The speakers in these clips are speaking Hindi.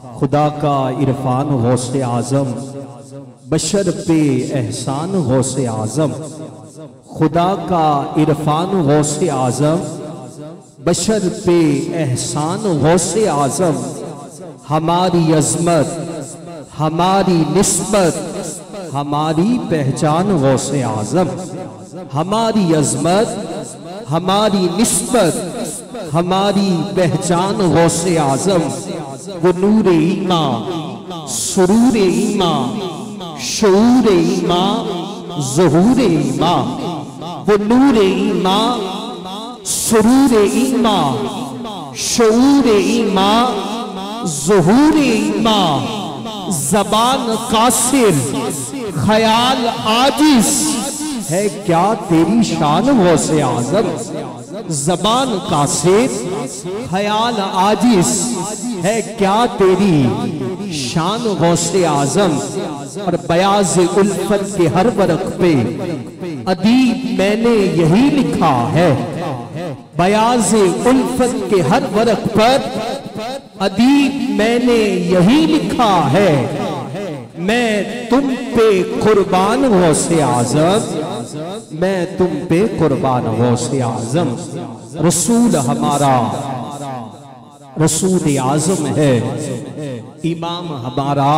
खुदा का इरफान गौसे आज़म, बशर पे एहसान गौसे आज़म। खुदा का इरफान गौसे आज़म, बशर पे एहसान गौसे आज़म। हमारी अजमत, हमारी नस्बत, हमारी पहचान गौसे आज़म। हमारी अजमत, हमारी नस्बत, हमारी पहचान गौसे आज़म। वो नूर ईमा सुरूर ईमा शूर ईमा जहूर ईमा वो नूर ईमा सुरूर ईमा शूर ईमा जहूर ईमा जबान कासिर, ख्याल आजिज। है क्या तेरी शान गौसे आज़म? जबान कासिर, ख्याल आजिज। है क्या तेरी शान गौसे आज़म और बयाज उल्फत के हर वर्क पे? अदीब मैंने यही लिखा है। बयाज उल्फत के हर वर्क पर अदीब मैंने यही लिखा है। मैं तुम पे कुर्बान हो से आज़म। मैं तुम पे कुर्बान हो से आज़म। रसूल हमारा रसूल आज़म है, इमाम हमारा,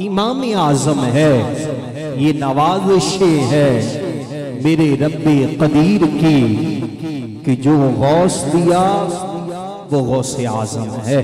इमाम आज़म है। ये नवाजिश है, मेरे रब्बे कदीर की, कि जो गौस दिया, वो गौसे आज़म है।